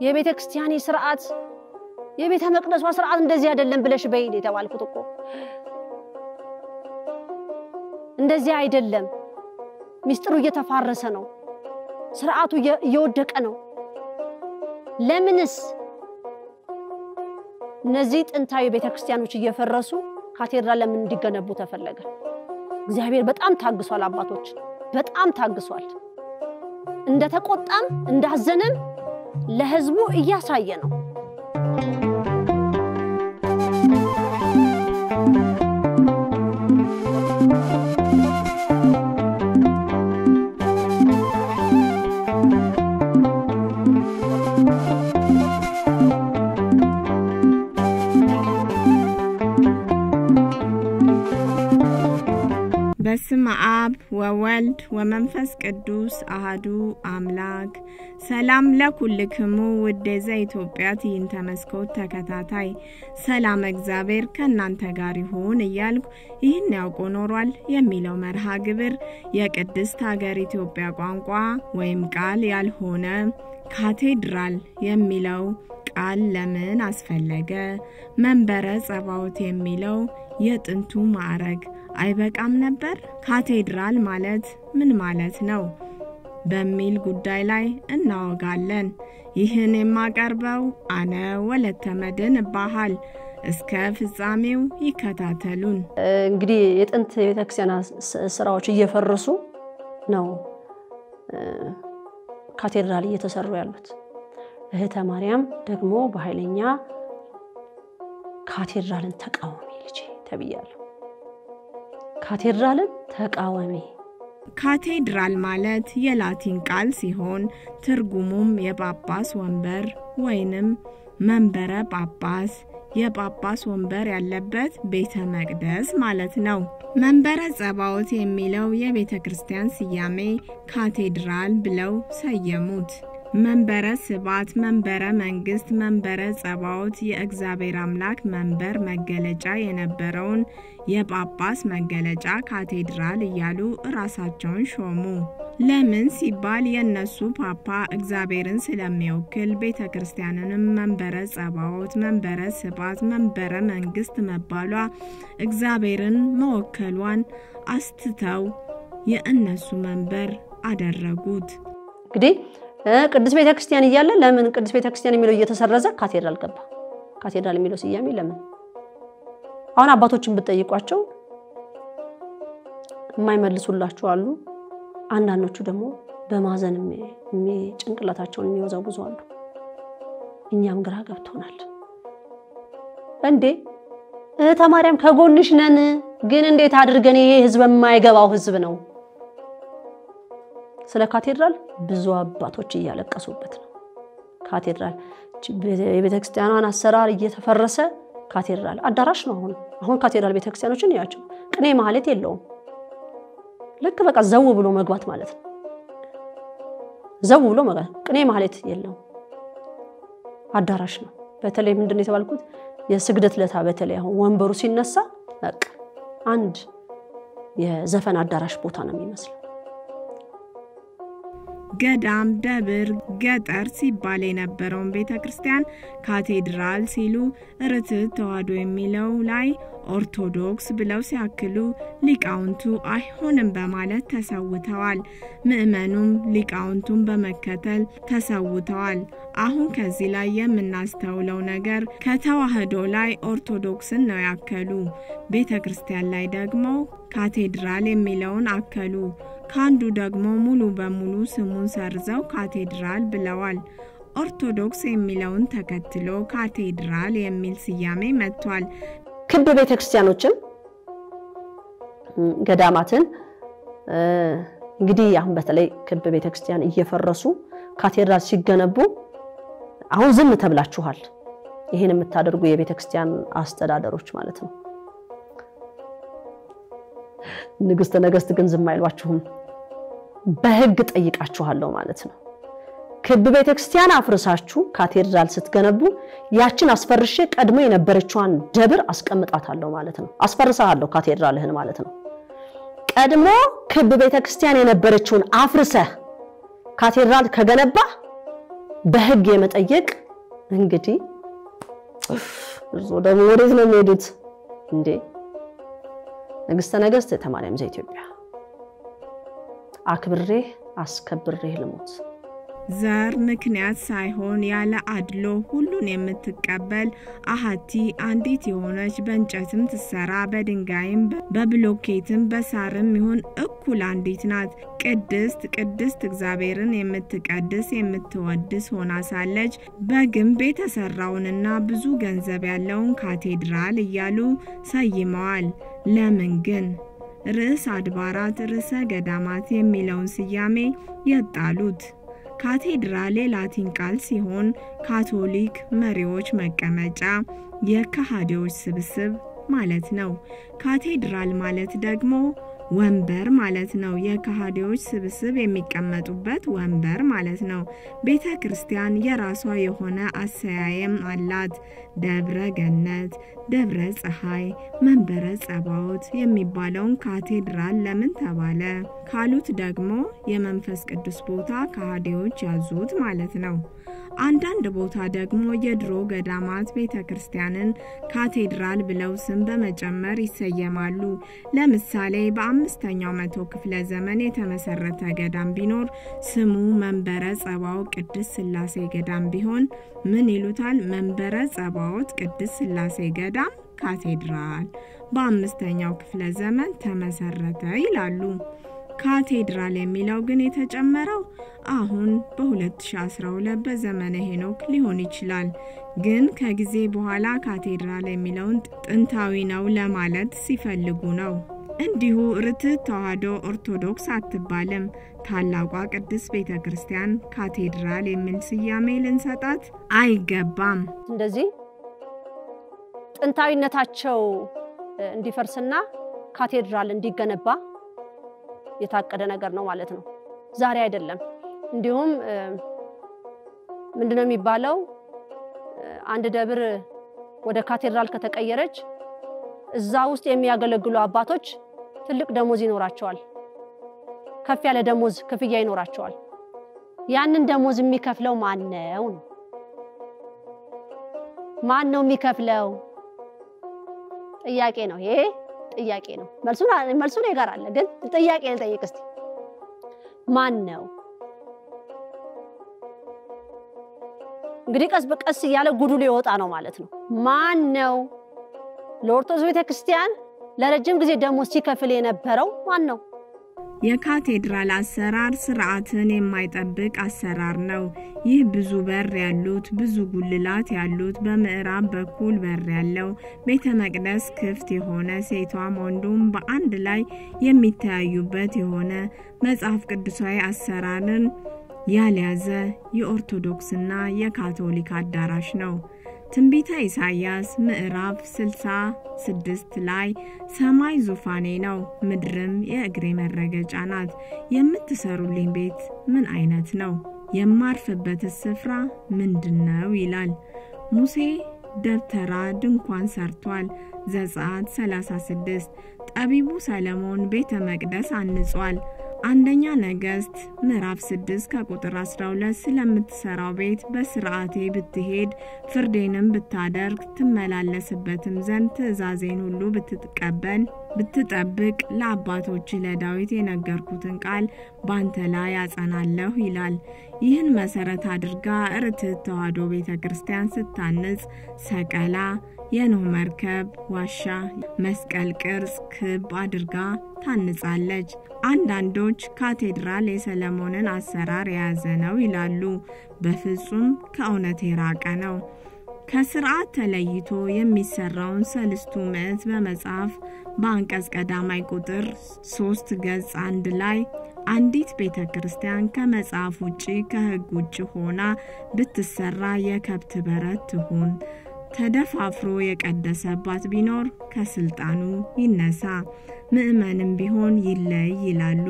የቤተ ክርስቲያኔ ስርዓት የቤተ መቅደሷ ስርዓት እንደዚህ አይደለም ብለሽ በይ የተባልኩት እኮ እንደዚህ አይደለም። ሚስጥሩ እየተፋረሰ ነው። ስርዓቱ እየወደቀ ነው። ለምንስ እነዚህ ጥንታዊ ቤተ ክርስቲያኖች እየፈረሱ ካቴድራል ለምን እንዲገነቡ ተፈለገ? እግዚአብሔር በጣም ታግሷል። አባቶች በጣም ታግሷል። እንደተቆጣም እንዳዘነም لهزمو إياه صاينو ወወልድ ወመንፈስ ቅዱስ አህዱ አምላክ። ሰላም ለኩልክሙ ውድ ዘኢትዮጵያ ትዕይንተ መስኮት ተከታታይ ሰላም እግዚአብሔር ከእናንተ ጋር ይሁን እያልኩ ይህን ያውቆ ኖሯል የሚለው መርሃ ግብር የቅድስት ሀገር ኢትዮጵያ ቋንቋ ወይም ቃል ያልሆነ ካቴድራል የሚለው ቃል ለምን አስፈለገ? መንበረ ጸባዖት የሚለው የጥንቱ ማዕረግ አይበቃም ነበር? ካቴድራል ማለት ምን ማለት ነው? በሚል ጉዳይ ላይ እናወጋለን። ይህን የማቀርበው አነ ወለተ መድን እባሃል። እስከ ፍጻሜው ይከታተሉን። እንግዲህ የጥንት የቤተክርስቲያን ስራዎች እየፈረሱ ነው ካቴድራል እየተሰሩ ያሉት። እህተ ማርያም ደግሞ በኃይለኛ ካቴድራልን ተቃወሚ ልጄ ተብያለሁ። ካቴድራልን ተቃወሚ። ካቴድራል ማለት የላቲን ቃል ሲሆን ትርጉሙም የጳጳስ ወንበር ወይንም መንበረ ጳጳስ የጳጳስ ወንበር ያለበት ቤተ መቅደስ ማለት ነው። መንበረ ጸባዖት የሚለው የቤተ ክርስቲያን ስያሜ ካቴድራል ብለው ሰየሙት። መንበረ ስባት፣ መንበረ መንግስት፣ መንበረ ጸባዖት የእግዚአብሔር አምላክ መንበር መገለጫ የነበረውን የጳጳስ መገለጫ ካቴድራል እያሉ ራሳቸውን ሾሙ። ለምን ሲባል የእነሱ ፓፓ እግዚአብሔርን ስለሚወክል ቤተ ክርስቲያንንም መንበረ ጸባዖት፣ መንበረ ስባት፣ መንበረ መንግስት መባሏ እግዚአብሔርን መወከሏን አስትተው የእነሱ መንበር አደረጉት። እንግዲህ ቅዱስ ቤተ ክርስቲያን እያለ ለምን ቅዱስ ቤተ ክርስቲያን የሚለው እየተሰረዘ ካቴድራል ገባ? ካቴድራል የሚለው ስያሜ ለምን? አሁን አባቶችን ብትጠይቋቸው የማይመልሱላችሁ አሉ። አንዳንዶቹ ደግሞ በማዘን ጭንቅላታቸውን የሚወዘውዙ አሉ። እኛም ግራ ገብቶናል። እንዴ እህተ ማርያም ከጎንሽ ነን፣ ግን እንዴት አድርገን ይሄ ህዝብ የማይገባው ህዝብ ነው ስለ ካቴድራል ብዙ አባቶች እያለቀሱበት ነው። ካቴድራል የቤተ ክርስቲያኗን አሰራር እየተፈረሰ ካቴድራል አዳራሽ ነው። አሁን አሁን ካቴድራል ቤተ ክርስቲያኖችን እያቸው ቅኔ ማህሌት የለውም። ልክ በቃ ዘው ብሎ መግባት ማለት ነው። ዘው ብሎ መግባት ቅኔ ማህሌት የለውም። አዳራሽ ነው። በተለይ ምንድን ነው የተባልኩት የስግደት ለታ በተለይ አሁን ወንበሩ ሲነሳ በቃ አንድ የዘፈን አዳራሽ ቦታ ነው የሚመስለው። ገዳም፣ ደብር፣ ገጠር ሲባል የነበረውን ቤተ ክርስቲያን ካቴድራል ሲሉ ርትዕት ተዋሕዶ የሚለው ላይ ኦርቶዶክስ ብለው ሲያክሉ ሊቃውንቱ አይሆንም በማለት ተሰውተዋል። ምዕመኑም ሊቃውንቱን በመከተል ተሰውተዋል። አሁን ከዚህ ላይ የምናስተውለው ነገር ከተዋሕዶ ላይ ኦርቶዶክስን ነው ያከሉ፣ ቤተ ክርስቲያን ላይ ደግሞ ካቴድራል የሚለውን አከሉ። ከአንዱ ደግሞ ሙሉ በሙሉ ስሙን ሰርዘው ካቴድራል ብለዋል። ኦርቶዶክስ የሚለውን ተከትሎ ካቴድራል የሚል ስያሜ መጥቷል። ክብ ቤተክርስቲያኖችን ገዳማትን እንግዲህ አሁን በተለይ ክብ ቤተክርስቲያን እየፈረሱ ካቴድራል ሲገነቡ አሁን ዝም ተብላችኋል። ይህን የምታደርጉ የቤተክርስቲያን አስተዳደሮች ማለት ነው። ንግስተ ነገስት ግን ዝም አይሏችሁም። በህግ ጠይቃችኋለሁ ማለት ነው። ክብ ቤተክርስቲያን አፍርሳችሁ ካቴድራል ስትገነቡ ያችን አስፈርሼ ቀድሞ የነበረችዋን ደብር አስቀምጣታለሁ ማለት ነው። አስፈርሳለሁ ካቴድራልህን ማለት ነው። ቀድሞ ክብ ቤተክርስቲያን የነበረችውን አፍርሰህ ካቴድራል ከገነባ በህግ የመጠየቅ እንግዲህ እርሶ ደግሞ ወዴት ነው የሚሄዱት እንዴ? ንግስተ ነገስት ተማርያም ዘኢትዮጵያ አክብሬህ አስከብሬህ ልሙት። ዘር ምክንያት ሳይሆን ያለ አድሎ ሁሉን የምትቀበል አሃቲ አንዲት የሆነች በእንጨትም ትሰራ በድንጋይም በብሎኬትም በሳርም ይሁን እኩል አንዲት ናት። ቅድስት ቅድስት እግዚአብሔርን የምትቀድስ የምትወድስ ሆና ሳለች በግንብ የተሰራውንና ብዙ ገንዘብ ያለውን ካቴድራል እያሉ ሰይመዋል። ለምን ግን ርዕስ አድባራት ርዕሰ ገዳማት የሚለውን ስያሜ የጣሉት? ካቴድራል የላቲን ቃል ሲሆን ካቶሊክ መሪዎች መቀመጫ፣ የከሃዲዎች ስብስብ ማለት ነው። ካቴድራል ማለት ደግሞ ወንበር ማለት ነው። የከሃዲዎች ስብስብ የሚቀመጡበት ወንበር ማለት ነው። ቤተ ክርስቲያን የራሷ የሆነ አሰያየም አላት። ደብረ ገነት፣ ደብረ ፀሐይ፣ መንበረ ጸባዖት የሚባለውን ካቴድራል ለምን ተባለ ካሉት ደግሞ የመንፈስ ቅዱስ ቦታ ከሃዲዎች ያዙት ማለት ነው። አንዳንድ ቦታ ደግሞ የድሮ ገዳማት ቤተ ክርስቲያንን ካቴድራል ብለው ስም በመጨመር ይሰየማሉ። ለምሳሌ በአምስተኛው መቶ ክፍለ ዘመን የተመሰረተ ገዳም ቢኖር ስሙ መንበረ ጸባዖት ቅድስት ሥላሴ ገዳም ቢሆን ምን ይሉታል? መንበረ ጸባዖት ቅድስት ሥላሴ ገዳም ካቴድራል በአምስተኛው ክፍለ ዘመን ተመሰረተ ይላሉ። ካቴድራል የሚለው ግን የተጨመረው አሁን በ2012 በዘመነ ሄኖክ ሊሆን ይችላል። ግን ከጊዜ በኋላ ካቴድራል የሚለውን ጥንታዊ ነው ለማለት ሲፈልጉ ነው። እንዲሁ ርትዕት ተዋሕዶ ኦርቶዶክስ አትባልም። ታላቋ ቅድስት ቤተ ክርስቲያን ካቴድራል የሚል ስያሜ ልንሰጣት አይገባም። እንደዚህ ጥንታዊነታቸው እንዲፈርስና ካቴድራል እንዲገነባ የታቀደ ነገር ነው ማለት ነው። ዛሬ አይደለም። እንዲሁም ምንድነው የሚባለው? አንድ ደብር ወደ ካቴድራል ከተቀየረች እዛ ውስጥ የሚያገለግሉ አባቶች ትልቅ ደሞዝ ይኖራቸዋል። ከፍ ያለ ደሞዝ ክፍያ ይኖራቸዋል። ያንን ደሞዝ የሚከፍለው ማን ነው? ማን ነው የሚከፍለው? ጥያቄ ነው ይሄ ጥያቄ ነው። መልሱን መልሱን ጋር አለ፣ ግን ጥያቄ ልጠይቅ እስቲ። ማን ነው እንግዲህ ቀስ በቀስ እያለ ጉዱ ሊወጣ ነው ማለት ነው። ማን ነው ለኦርቶዶክስ ቤተክርስቲያን ለረጅም ጊዜ ደሞዝ ሲከፍል የነበረው ማን ነው? የካቴድራል አሰራር ስርዓትን የማይጠብቅ አሰራር ነው። ይህ ብዙ በር ያሉት ብዙ ጉልላት ያሉት በምዕራብ በኩል በር ያለው ቤተ መቅደስ ክፍት የሆነ ሴቷም ወንዱም በአንድ ላይ የሚተያዩበት የሆነ መጽሐፍ ቅዱሳዊ አሰራርን ያልያዘ የኦርቶዶክስና የካቶሊክ አዳራሽ ነው። ትንቢተ ኢሳይያስ ምዕራፍ 66 ላይ ሰማይ ዙፋኔ ነው፣ ምድርም የእግሬ መረገጫ ናት። የምትሰሩልኝ ቤት ምን አይነት ነው? የማርፍበትስ ስፍራ ምንድን ነው? ይላል። ሙሴ ደብተራ ድንኳን ሰርቷል። ዘጸአት 36 ጠቢቡ ሰለሞን ቤተ መቅደስ አንጿል። አንደኛ ነገሥት ምዕራፍ 6 ከቁጥር 12 ስለምትሰራው ቤት በስርዓቴ ብትሄድ ፍርዴንም ብታደርግ ትመላለስበትም ዘንድ ትእዛዜን ሁሉ ብትቀበል ብትጠብቅ ለአባቶች ለዳዊት የነገርኩትን ቃል ባንተ ላይ ያጸናለሁ ይላል። ይህን መሰረት አድርጋ ርትዕት ተዋሕዶ ቤተ ክርስቲያን ስታንጽ ሰቀላ የኖህ መርከብ ዋሻ መስቀል ቅርጽ ክብ አድርጋ ታንጻለች። አንዳንዶች ካቴድራል የሰለሞንን አሰራር የያዘ ነው ይላሉ። በፍጹም ከእውነት የራቀ ነው። ከስርዓት ተለይቶ የሚሰራውን ሰልስቱ ምዕት በመጽሐፍ በአንቀጽ ቀዳማይ ቁጥር ሶስት ገጽ አንድ ላይ አንዲት ቤተ ክርስቲያን ከመጽሐፍ ውጭ ከሕግ ውጭ ሆና ብትሰራ የከብት በረት ትሁን ተደፋፍሮ የቀደሰባት ቢኖር ከስልጣኑ ይነሳ፣ ምዕመንም ቢሆን ይለይ ይላሉ።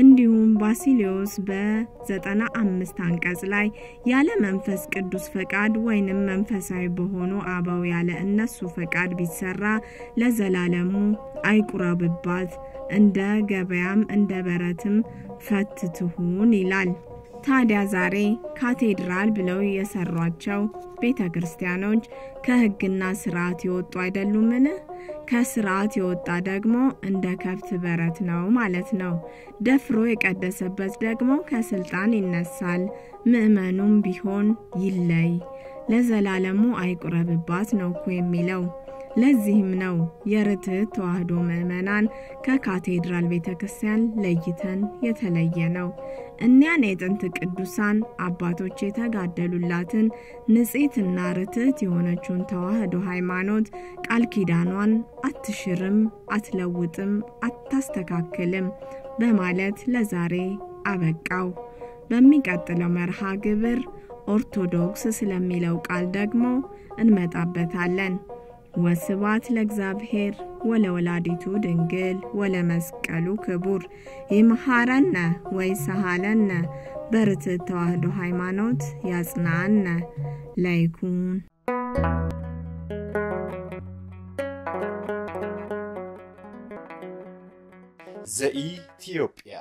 እንዲሁም ባሲሊዮስ በዘጠና አምስት አንቀጽ ላይ ያለ መንፈስ ቅዱስ ፈቃድ ወይንም መንፈሳዊ በሆኑ አበው ያለ እነሱ ፈቃድ ቢሰራ ለዘላለሙ አይቁረብባት፣ እንደ ገበያም እንደ በረትም ፈት ትሁን ይላል። ታዲያ ዛሬ ካቴድራል ብለው የሰሯቸው ቤተ ክርስቲያኖች ከሕግና ስርዓት የወጡ አይደሉምን? ከስርዓት የወጣ ደግሞ እንደ ከብት በረት ነው ማለት ነው። ደፍሮ የቀደሰበት ደግሞ ከስልጣን ይነሳል። ምዕመኑም ቢሆን ይለይ፣ ለዘላለሙ አይቁረብባት ነው እኮ የሚለው። ለዚህም ነው የርትዕት ተዋሕዶ ምዕመናን ከካቴድራል ቤተ ክርስቲያን ለይተን የተለየ ነው። እኒያን የጥንት ቅዱሳን አባቶች የተጋደሉላትን ንጽሕትና ርትዕት የሆነችውን ተዋሕዶ ሃይማኖት ቃል ኪዳኗን አትሽርም፣ አትለውጥም፣ አታስተካክልም በማለት ለዛሬ አበቃው። በሚቀጥለው መርሃ ግብር ኦርቶዶክስ ስለሚለው ቃል ደግሞ እንመጣበታለን። ወስባት ለእግዚአብሔር ወለወላዲቱ ድንግል ወለመስቀሉ ክቡር። ይምሃረነ ወይሰሃለነ በርትዕት ተዋሕዶ ሃይማኖት ያጽናነ። ለይኩን ዘኢትዮጵያ